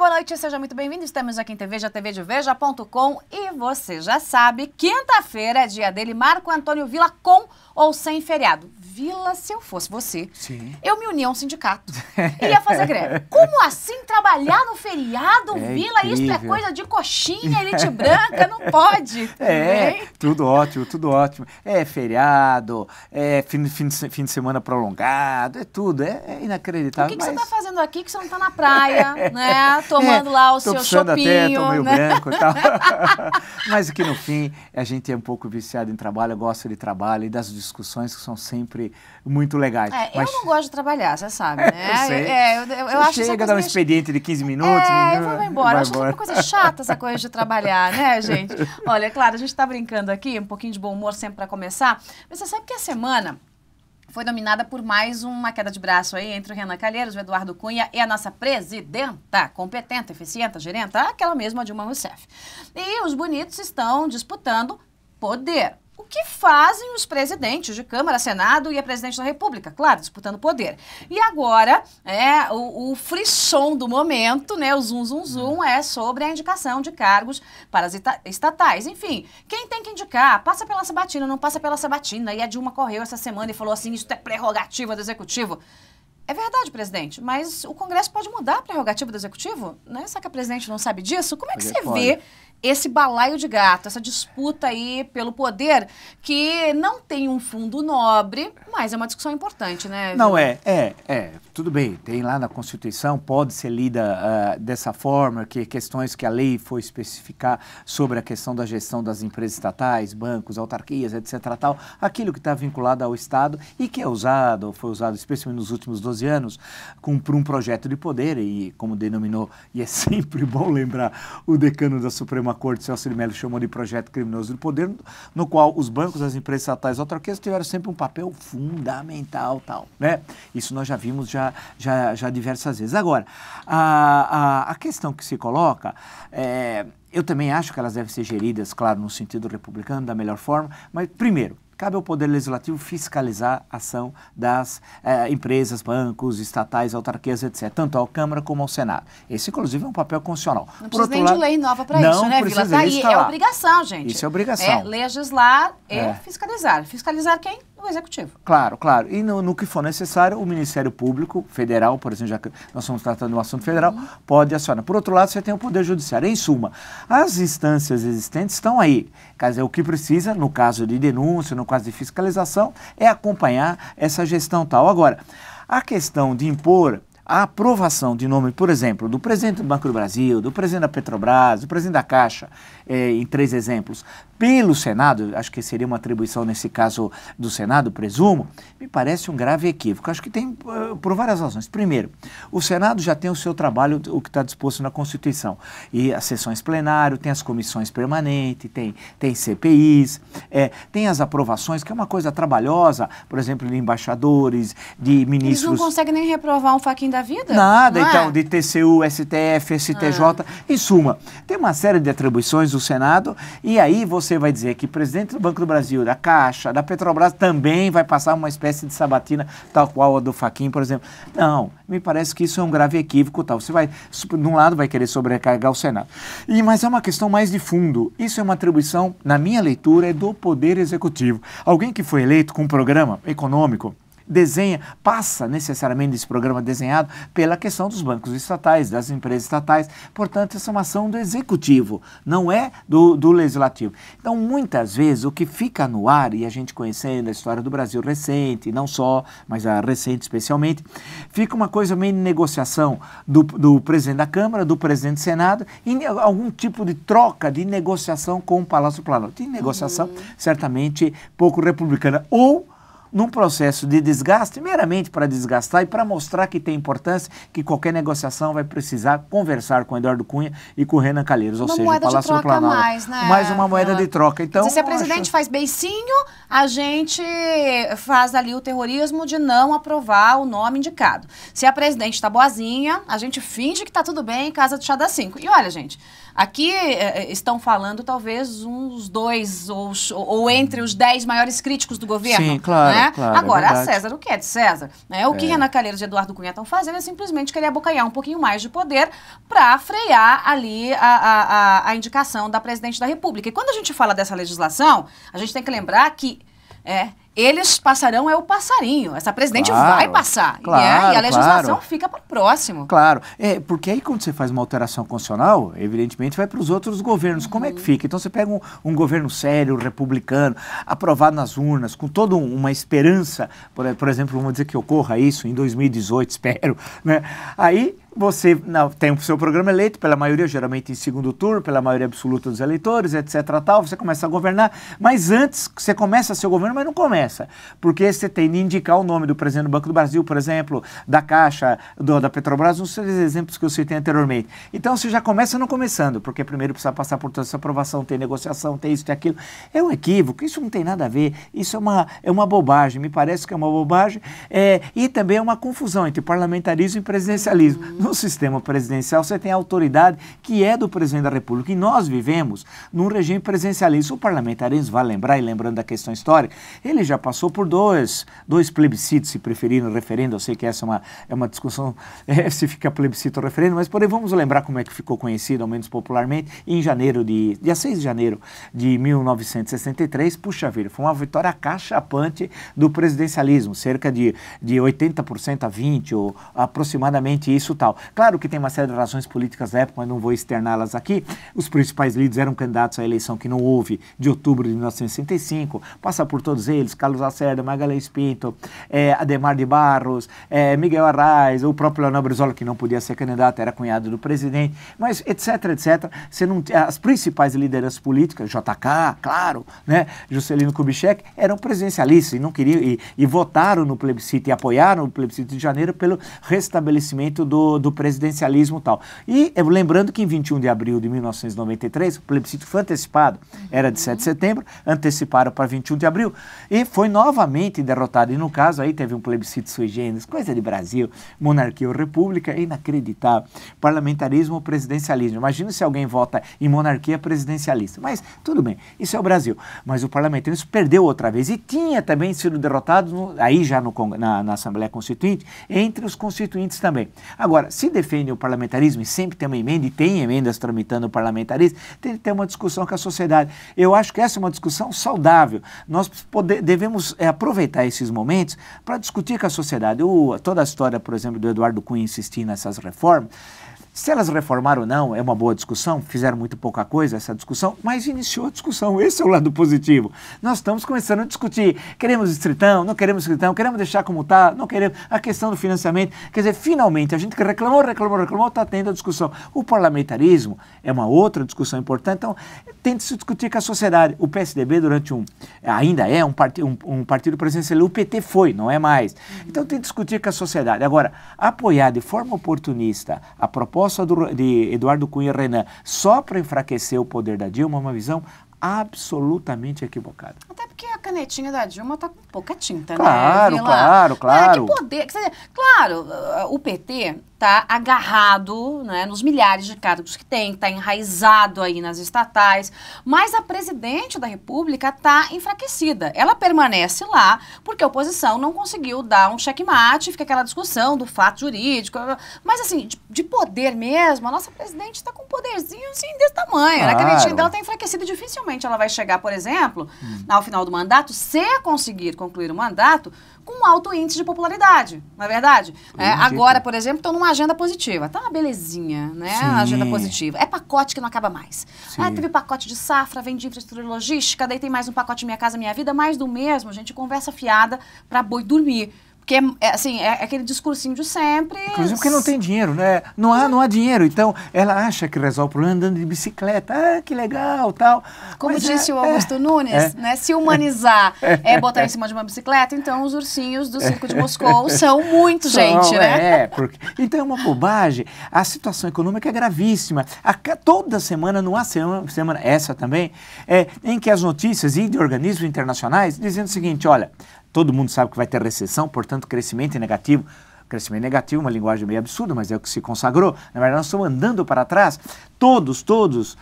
boa noite, seja muito bem-vindo. Estamos aqui em TVja, tvdeveja.com e você já sabe, quinta-feira é dia dele, Marco Antônio Vila com ou sem feriado. Vila, se eu fosse você, Sim. eu me unia a um sindicato. Iria fazer greve. Como assim trabalhar no feriado, É Vila? Isso é incrível. coisa de coxinha, elite branca, não pode. É, tudo ótimo, tudo ótimo. É feriado, é fim, fim, de, fim de semana prolongado, é tudo, é, é O inacreditável. que, que você mas- está fazendo aqui que você não está na praia, né? Tomando lá o É, tô seu puxando até, tô chopinho, meio né? branco e tal. Mas aqui no fim, a gente é um pouco viciado em trabalho, eu gosto de trabalho e das discussões que são sempre muito legais. É, Mas eu não gosto de trabalhar, você sabe, né? Eu sei. É, eu, eu, eu acho que chega, dá um meio expediente de 15 minutos. É, eu vou embora. vai Acho que é uma coisa chata essa coisa de trabalhar, né, gente? Olha, é claro, a gente tá brincando aqui, um pouquinho de bom humor sempre para começar. Mas você sabe que a semana foi dominada por mais uma queda de braço aí entre o Renan Calheiros, o Eduardo Cunha e a nossa presidenta, competente, eficiente, gerenta, aquela mesma Dilma Rousseff. E os bonitos estão disputando poder. O que fazem os presidentes de Câmara, Senado e a presidente da República? Claro, disputando poder. E agora, é, o, o frisson do momento, né, o zum, zum, zum, é sobre a indicação de cargos para as estatais. Enfim, quem tem que indicar, passa pela sabatina, não passa pela sabatina. E a Dilma correu essa semana e falou assim, isso é prerrogativa do Executivo. É verdade, presidente, mas o Congresso pode mudar a prerrogativa do Executivo? Né? Será que a presidente não sabe disso? Como é que você pode. vê esse balaio de gato, essa disputa aí pelo poder, que não tem um fundo nobre, mas é uma discussão importante, né? Não, é, é, é, tudo bem, tem lá na Constituição, pode ser lida ah, dessa forma, que questões que a lei foi especificar sobre a questão da gestão das empresas estatais, bancos, autarquias, etc. tal, aquilo que está vinculado ao Estado e que é usado, foi usado especialmente nos últimos 12 anos, com, por um projeto de poder, e como denominou, e é sempre bom lembrar, o decano da Suprema Corte, Celso de Mello, chamou de projeto criminoso de poder, no qual os bancos, as empresas estatais autarquias tiveram sempre um papel fundamental, tal, né? Isso nós já vimos já, já, já diversas vezes. Agora, a, a, a questão que se coloca é, eu também acho que elas devem ser geridas, claro, no sentido republicano, da melhor forma, mas, primeiro, cabe ao Poder Legislativo fiscalizar a ação das eh, empresas, bancos, estatais, autarquias, etc., tanto à Câmara como ao Senado. Esse, inclusive, é um papel constitucional. Não Por precisa nem lado- de lei nova para isso, né, Vila? Tá isso aí, tá é obrigação, gente. Isso é obrigação. É legislar e É. fiscalizar. Fiscalizar quem? O Executivo. Claro, claro. E no, no que for necessário, o Ministério Público Federal, por exemplo, já que nós estamos tratando de um assunto federal, pode acionar. Por outro lado, você tem o Poder Judiciário. Em suma, as instâncias existentes estão aí. Quer dizer, o que precisa, no caso de denúncia, no caso de fiscalização, é acompanhar essa gestão tal. Agora, a questão de impor a aprovação de nome, por exemplo, do presidente do Banco do Brasil, do presidente da Petrobras, do presidente da Caixa, eh, em três exemplos, pelo Senado, acho que seria uma atribuição nesse caso do Senado, presumo, me parece um grave equívoco. Acho que tem eh, por várias razões. Primeiro, o Senado já tem o seu trabalho, o que está disposto na Constituição. E as sessões plenário, tem as comissões permanentes, tem, tem CPIs, eh, tem as aprovações, que é uma coisa trabalhosa, por exemplo, de embaixadores, de Eles ministros. não conseguem nem reprovar um faquinho da vida? Nada, não é? então, de TCU, STF, STJ, em suma, tem uma série de atribuições do Senado, e aí você vai dizer que o presidente do Banco do Brasil, da Caixa, da Petrobras, também vai passar uma espécie de sabatina, tal qual a do Faquin, por exemplo. Não, me parece que isso é um grave equívoco, tal. Você vai, de um lado, vai querer sobrecarregar o Senado. E, mas é uma questão mais de fundo. Isso é uma atribuição, na minha leitura, é do Poder Executivo. Alguém que foi eleito com um programa econômico, desenha, passa necessariamente esse programa desenhado pela questão dos bancos estatais, das empresas estatais. Portanto, essa é uma ação do executivo, não é do, do legislativo. Então, muitas vezes, o que fica no ar, e a gente conhecendo a história do Brasil recente, não só, mas a recente especialmente, fica uma coisa meio de negociação do, do presidente da Câmara, do presidente do Senado, e algum tipo de troca de negociação com o Palácio Planalto. E negociação, certamente, pouco republicana. Ou num processo de desgaste, meramente para desgastar e para mostrar que tem importância, que qualquer negociação vai precisar conversar com Eduardo Cunha e com Renan Calheiros, ou Uma seja, moeda o Palácio do Planalto. mais, né? Mais uma moeda de troca. Então, dizer, se a presidente acho- faz beicinho, a gente faz ali o terrorismo de não aprovar o nome indicado. Se a presidente está boazinha, a gente finge que está tudo bem em casa do chá das cinco. E olha, gente, aqui eh, eh, estão falando talvez uns dois ou, ou entre os dez maiores críticos do governo. Sim, claro, né? claro, é Agora, a verdade. César, o que é de César? Né? O que É. Renan Calheiros e Eduardo Cunha estão fazendo é simplesmente querer abocanhar um pouquinho mais de poder para frear ali a, a, a, a indicação da presidente da República. E quando a gente fala dessa legislação, a gente tem que lembrar que é, eles passarão é o passarinho. Essa presidente Claro, vai passar. e, é, claro, e a legislação claro. fica para o próximo. Claro, é, porque aí quando você faz uma alteração constitucional, evidentemente vai para os outros governos. Como é que fica? Então você pega um, um governo sério, republicano, aprovado nas urnas, com toda um- uma esperança, por, por exemplo, vamos dizer que ocorra isso em 2018, espero, né? Aí você não, tem o seu programa eleito pela maioria, geralmente em segundo turno, pela maioria absoluta dos eleitores, etc. Tal, você começa a governar, mas antes você começa seu governo, mas não começa, porque você tem de indicar o nome do presidente do Banco do Brasil, por exemplo, da Caixa, do, da Petrobras, os três exemplos que eu citei anteriormente. Então você já começa não começando, porque primeiro precisa passar por toda essa aprovação, tem negociação, tem isso, tem aquilo. É um equívoco, isso não tem nada a ver, isso é uma, é uma bobagem, me parece que é uma bobagem, é, e também é uma confusão entre parlamentarismo e presidencialismo. No sistema presidencial, você tem a autoridade que é do presidente da República. E nós vivemos num regime presidencialista. O parlamentarismo, vale lembrar, e lembrando da questão histórica, ele já passou por dois, dois plebiscitos, se preferirem, referendo. Eu sei que essa é uma, é uma discussão eh, se fica plebiscito ou referendo, mas porém vamos lembrar como é que ficou conhecido, ao menos popularmente, em janeiro de. dia 6 de janeiro de 1963. Puxa vida, foi uma vitória cachapante do presidencialismo, cerca de, de 80% a 20%, ou aproximadamente isso tal. Claro que tem uma série de razões políticas da época, mas não vou externá-las aqui. Os principais líderes eram candidatos à eleição que não houve de outubro de 1965. Passa por todos eles: Carlos Lacerda, Magalhães Pinto, eh, Ademar de Barros, eh, Miguel Arraes, o próprio Leonel Brizola, que não podia ser candidato, era cunhado do presidente, mas etc, etc. Você não, as principais lideranças políticas, JK, claro, né, Juscelino Kubitschek, eram presidencialistas e não queriam e, e votaram no plebiscito e apoiaram o plebiscito de janeiro pelo restabelecimento do, do presidencialismo e tal. E eh, lembrando que em 21 de abril de 1993, o plebiscito foi antecipado, era de 7 de setembro, anteciparam para 21 de abril e foi novamente derrotado. E no caso aí teve um plebiscito sui generis, coisa de Brasil, monarquia ou república, é inacreditável. Parlamentarismo ou presidencialismo. Imagina se alguém vota em monarquia presidencialista. Mas tudo bem, isso é o Brasil. Mas o parlamentarismo perdeu outra vez e tinha também sido derrotado no- aí já no, na, na Assembleia Constituinte, entre os constituintes também. Agora, se defende o parlamentarismo e sempre tem uma emenda, e tem emendas tramitando o parlamentarismo, tem que ter uma discussão com a sociedade. Eu acho que essa é uma discussão saudável. Nós pode- devemos eh, aproveitar esses momentos para discutir com a sociedade. O- toda a história, por exemplo, do Eduardo Cunha insistir nessas reformas, se elas reformaram ou não, é uma boa discussão, fizeram muito pouca coisa essa discussão, mas iniciou a discussão, esse é o lado positivo. Nós estamos começando a discutir, queremos distritão, não queremos distritão, queremos deixar como está, não queremos, a questão do financiamento, quer dizer, finalmente, a gente que reclamou, reclamou, reclamou, está tendo a discussão. O parlamentarismo é uma outra discussão importante, então de se discutir com a sociedade. O PSDB durante um, ainda é um, parti, um, um partido presidencial, o PT foi, não é mais. Então tem de discutir com a sociedade. Agora, apoiar de forma oportunista a proposta do, de Eduardo Cunha Renan só para enfraquecer o poder da Dilma uma visão absolutamente equivocada. Até porque a canetinha da Dilma tá com pouca tinta, Claro, né? Claro, claro. É, que poder. quer dizer, claro, o PT tá agarrado né, nos milhares de cargos que tem, tá enraizado aí nas estatais, mas a presidente da República tá enfraquecida. Ela permanece lá porque a oposição não conseguiu dar um checkmate, fica aquela discussão do fato jurídico. Mas assim, de, de poder mesmo, a nossa presidente está com um poderzinho assim desse tamanho. né? A canetinha Claro. dela tá enfraquecida. Dificilmente ela vai chegar, por exemplo, ao final do mandato, se conseguir concluir o mandato, com um alto índice de popularidade, não é verdade? É, agora, por exemplo, estão numa agenda positiva. Tá uma belezinha, né? Sim. Agenda positiva. É pacote que não acaba mais. Sim. Ah, teve pacote de safra, vem de infraestrutura logística, daí tem mais um pacote Minha Casa Minha Vida, mais do mesmo, gente, conversa fiada pra boi dormir. Porque, é, é, assim, é aquele discursinho de sempre. Inclusive porque não tem dinheiro, né? Não há, não há dinheiro. Então, ela acha que resolve o problema andando de bicicleta. Ah, que legal, tal. Como Mas disse é- o Augusto é, Nunes, é. né? Se humanizar é botar em cima de uma bicicleta, então os ursinhos do Circo de Moscou são muito gente, Não, né? É, porque, então é uma bobagem. A situação econômica é gravíssima. A toda semana, não há semana, semana essa também, é, em que as notícias e de organismos internacionais dizendo o seguinte, olha, todo mundo sabe que vai ter recessão, portanto crescimento é negativo. Crescimento negativo, uma linguagem meio absurda, mas é o que se consagrou. Na verdade, nós estamos andando para trás. Todos, todos uh,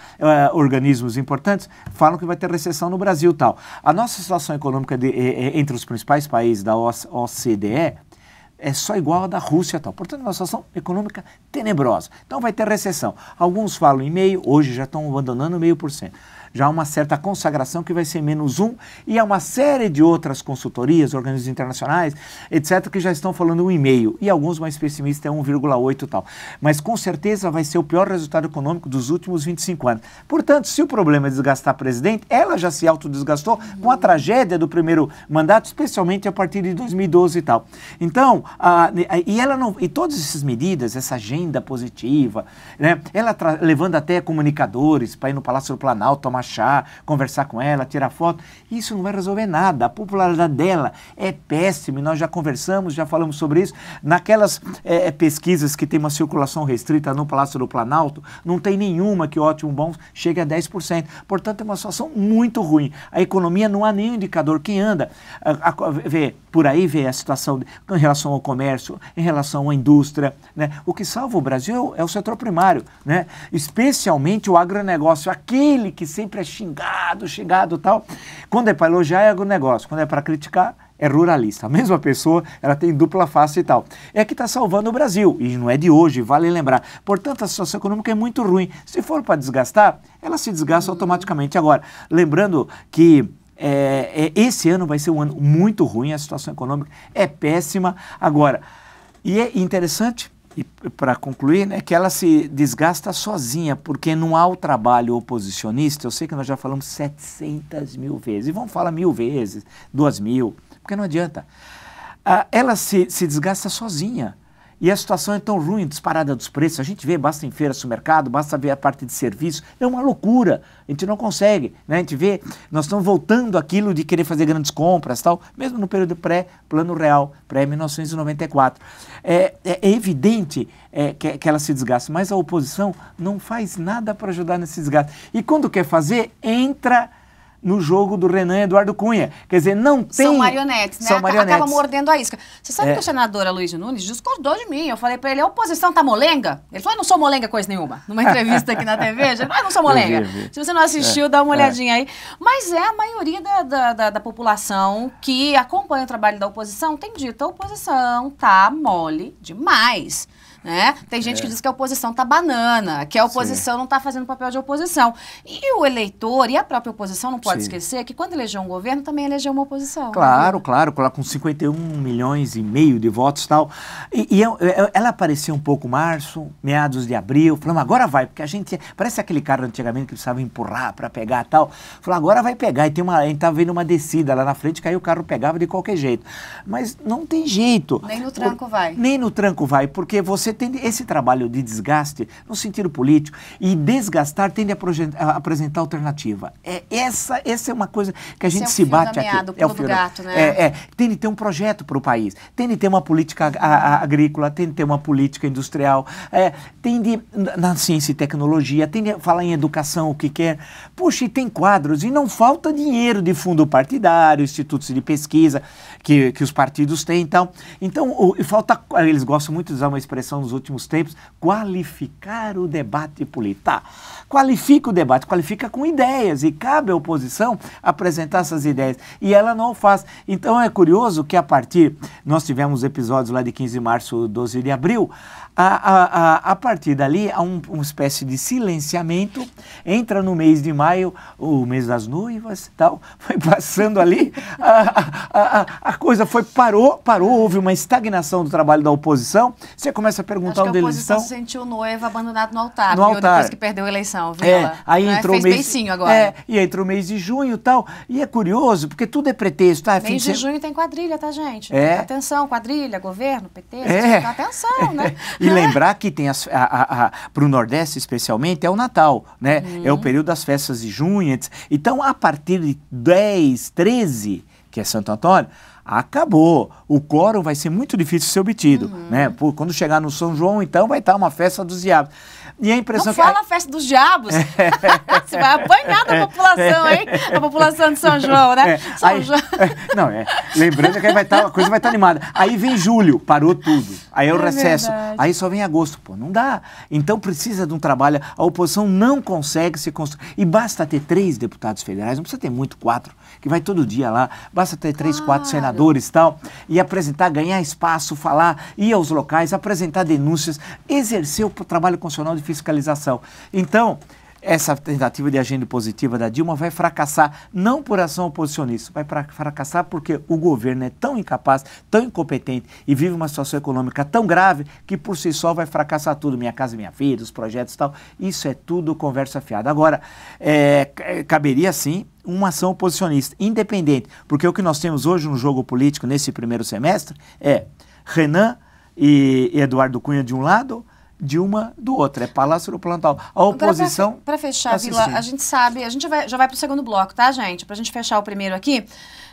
organismos importantes falam que vai ter recessão no Brasil tal. A nossa situação econômica de, entre os principais países da OCDE é só igual a da Rússia tal. Portanto, uma situação econômica tenebrosa. Então vai ter recessão. Alguns falam em meio, hoje já estão abandonando meio por cento já há uma certa consagração que vai ser menos um, e há uma série de outras consultorias, organismos internacionais, etc., que já estão falando um e e alguns mais pessimistas é 1,8 e tal. Mas com certeza vai ser o pior resultado econômico dos últimos 25 anos. Portanto, se o problema é desgastar presidente, ela já se autodesgastou com a tragédia do primeiro mandato, especialmente a partir de 2012 e tal. Então, a, e ela não, e todas essas medidas, essa agenda positiva, né, ela levando até comunicadores para ir no Palácio do Planalto tomar chá, conversar com ela, tirar foto. Isso não vai resolver nada. A popularidade dela é péssima. Nós já conversamos, já falamos sobre isso. Naquelas é, pesquisas que tem uma circulação restrita no Palácio do Planalto, não tem nenhuma que ótimo bom chegue a 10%. Portanto, é uma situação muito ruim. A economia não há nenhum indicador. Quem anda a, a, vê, por aí vê a situação de, em relação ao comércio, em relação à indústria. Né? O que salva o Brasil é o setor primário, né? especialmente o agronegócio, aquele que sempre sempre é xingado, xingado tal. Quando é para elogiar, é agronegócio. Quando é para criticar, é ruralista. A mesma pessoa, ela tem dupla face e tal. É que está salvando o Brasil, e não é de hoje, vale lembrar. Portanto, a situação econômica é muito ruim. Se for para desgastar, ela se desgasta automaticamente. Agora, lembrando que é, é, esse ano vai ser um ano muito ruim, a situação econômica é péssima. Agora, e é interessante e para concluir, né, que ela se desgasta sozinha, porque não há o trabalho oposicionista. Eu sei que nós já falamos 700 mil vezes, e vamos falar mil vezes, duas mil, porque não adianta. Ah, ela se, se desgasta sozinha. E a situação é tão ruim, disparada dos preços. A gente vê, basta em feira, supermercado, basta ver a parte de serviço. É uma loucura. A gente não consegue. Né? A gente vê, nós estamos voltando aquilo de querer fazer grandes compras, tal, mesmo no período pré-plano real, pré-1994. É, é, é, evidente é, que, que ela se desgasta, mas a oposição não faz nada para ajudar nesse desgaste. E quando quer fazer, entra no jogo do Renan Eduardo Cunha. Quer dizer, não tem. São marionetes, né? São marionetes. Acaba mordendo a isca. Você sabe é. que o senador Luiz Nunes discordou de mim. Eu falei para ele: a oposição tá molenga? Ele falou: eu não sou molenga coisa nenhuma. Numa entrevista aqui na TV, ele falou: eu não sou molenga. Se você não assistiu, é. dá uma olhadinha é. aí. Mas é a maioria da, da, da, da, população que acompanha o trabalho da oposição tem dito: a oposição tá mole demais. Né? Tem gente é. que diz que a oposição tá banana, que a oposição Sim. não está fazendo papel de oposição. E o eleitor e a própria oposição não pode Sim. esquecer que quando elegeu um governo também elegeu uma oposição. Claro, né? claro, com 51 milhões e meio de votos e tal. E, ela apareceu um pouco março, meados de abril, falando, agora vai, porque a gente. Parece aquele carro antigamente que precisava empurrar para pegar e tal. Falou, agora vai pegar. E tem uma, a gente estava vendo uma descida lá na frente, que aí o carro pegava de qualquer jeito. Mas não tem jeito. Nem no tranco vai. Nem no tranco vai, porque você você tem esse trabalho de desgaste no sentido político e desgastar tende a, apresentar alternativa. É essa, essa é uma coisa que a gente é se bate aqui. É o fio do gato, né? É, é, tem de ter um projeto para o país, tem de ter uma política a, a, agrícola, tem de ter uma política industrial, é, tem de na ciência e tecnologia, tem de falar em educação o que quer. Puxa, e tem quadros e não falta dinheiro de fundo partidário, institutos de pesquisa que, que os partidos têm, então, então o, falta eles gostam muito de usar uma expressão nos últimos tempos, qualificar o debate político. Tá, qualifica o debate, qualifica com ideias e cabe à oposição apresentar essas ideias. E ela não faz. Então é curioso que a partir, nós tivemos episódios lá de 15 de março, 12 de abril, a, a, a, a partir dali há um, uma espécie de silenciamento, entra no mês de maio, o mês das noivas e tal, foi passando ali, a, a, a, coisa foi, parou, parou, houve uma estagnação do trabalho da oposição, você começa a perguntar onde eles estão. a oposição se sentiu noivo abandonado no altar, no altar. depois que perdeu a eleição, viu? É, aí né? entrou Fez mês, beicinho agora. É, e entrou o mês de junho e tal, e é curioso, porque tudo é pretexto. Tá? Mês de, de junho tem quadrilha, tá, gente? É. Atenção, quadrilha, governo, PT, é. atenção, né? e lembrar que tem para o Nordeste especialmente é o Natal, né? Uhum. É o período das festas de junho. Então, a partir de 10, 13 que é Santo Antônio, acabou. O quórum vai ser muito difícil de ser obtido. Uhum. Né? Por, quando chegar no São João, então vai estar uma festa dos diabos. E a impressão Não que. fala a festa dos diabos. Você vai apanhar da população, hein? A população de São João, né? É. São aí, João. Não, é. Lembrando que vai tá, a coisa vai estar tá animada. Aí vem julho, parou tudo. Aí é o é recesso. Verdade. Aí só vem agosto. Pô, não dá. Então precisa de um trabalho. A oposição não consegue se construir. E basta ter três deputados federais, não precisa ter muito, quatro, que vai todo dia lá. Basta ter três, claro. quatro senadores e tal. E apresentar, ganhar espaço, falar, ir aos locais, apresentar denúncias, exercer o trabalho constitucional de fiscalização. Então, essa tentativa de agenda positiva da Dilma vai fracassar não por ação oposicionista, vai fracassar porque o governo é tão incapaz, tão incompetente e vive uma situação econômica tão grave que por si só vai fracassar tudo, Minha Casa Minha Vida, os projetos e tal. Isso é tudo conversa fiada. Agora, é, caberia sim uma ação oposicionista, independente, porque o que nós temos hoje no jogo político nesse primeiro semestre é Renan e Eduardo Cunha de um lado, Dilma do outro. É Palácio do Plantal. A oposição. Para fechar, Vila, a gente sabe, a gente vai, já vai para o segundo bloco, tá, gente? Para a gente fechar o primeiro aqui.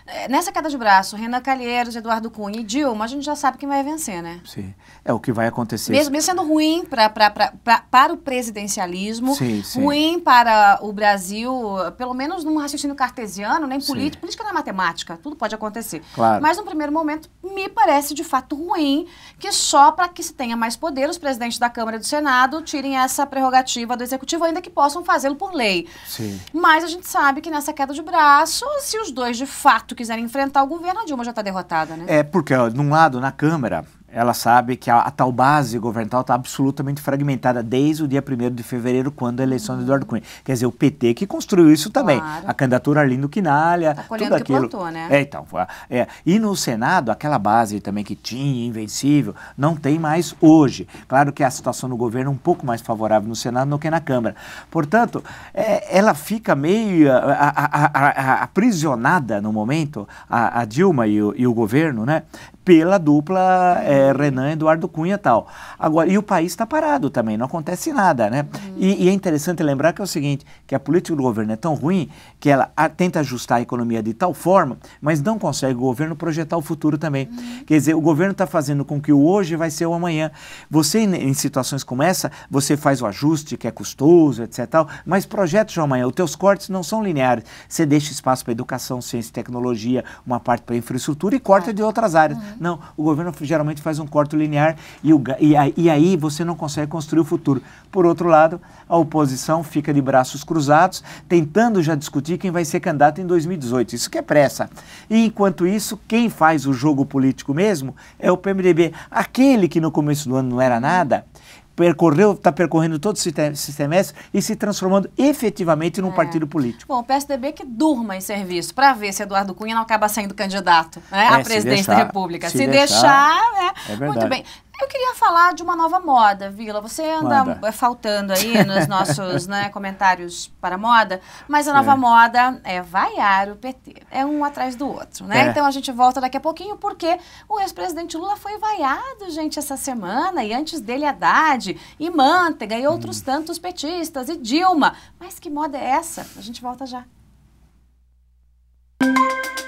É, nessa queda de braço, Renan Calheiros, Eduardo Cunha e Dilma, a gente já sabe quem vai vencer, né? Sim. É o que vai acontecer. Mesmo, mesmo sendo ruim pra, pra, pra, pra, para o presidencialismo, sim, sim. ruim para o Brasil, pelo menos num raciocínio cartesiano, nem político, política não é matemática, tudo pode acontecer. Claro. Mas no primeiro momento, me parece de fato ruim que só para que se tenha mais poder, os presidentes da Câmara e do Senado tirem essa prerrogativa do Executivo, ainda que possam fazê-lo por lei. Sim. Mas a gente sabe que nessa queda de braço, se os dois de fato quiserem enfrentar o governo, a Dilma já está derrotada, né? É, porque, ó, num lado, na Câmara, ela sabe que a, a tal base governamental está absolutamente fragmentada desde o dia 1 de fevereiro, quando a eleição uhum. de Eduardo Cunha. Quer dizer, o PT que construiu isso também. Claro. A candidatura Arlindo Quinalha, tá tudo aquilo. Plantou, né? É, então. É. E no Senado, aquela base também que tinha, invencível, não tem mais hoje. Claro que a situação no governo é um pouco mais favorável no Senado do que na Câmara. Portanto, é, ela fica meio a, a, a, aprisionada no momento, a, Dilma e o, e o governo, né? Pela dupla é, Renan Eduardo Cunha tal. Agora, e o país está parado também, não acontece nada, né? Uhum. E, e, é interessante lembrar que é o seguinte, que a política do governo é tão ruim que ela a, tenta ajustar a economia de tal forma, mas não consegue o governo projetar o futuro também. Uhum. Quer dizer, o governo está fazendo com que o hoje vai ser o amanhã. Você, em, em, situações como essa, você faz o ajuste, que é custoso, etc. Tal, mas projetos de amanhã, os teus cortes não são lineares. Você deixa espaço para educação, ciência e tecnologia, uma parte para infraestrutura e corta de outras áreas. Uhum. Não, o governo geralmente faz um corte linear e, o, e, e aí você não consegue construir o futuro. Por outro lado, a oposição fica de braços cruzados, tentando já discutir quem vai ser candidato em 2018. Isso que é pressa. E enquanto isso, quem faz o jogo político mesmo é o PMDB. Aquele que no começo do ano não era nada, percorreu, está percorrendo todo esse semestre e se transformando efetivamente num é. partido político. Bom, o PSDB que durma em serviço para ver se Eduardo Cunha não acaba sendo candidato né, é, à presidência deixar, da República. Se, se deixar, deixar né? É Muito bem. Eu queria falar de uma nova moda, Vila. Você anda Manda. faltando aí nos nossos né, comentários para moda, mas a nova é. moda é vaiar o PT. É um atrás do outro, né? É. Então a gente volta daqui a pouquinho porque o ex-presidente Lula foi vaiado, gente, essa semana, e antes dele Haddad, e Manteiga, e outros hum. tantos petistas, e Dilma. Mas que moda é essa? A gente volta já. Música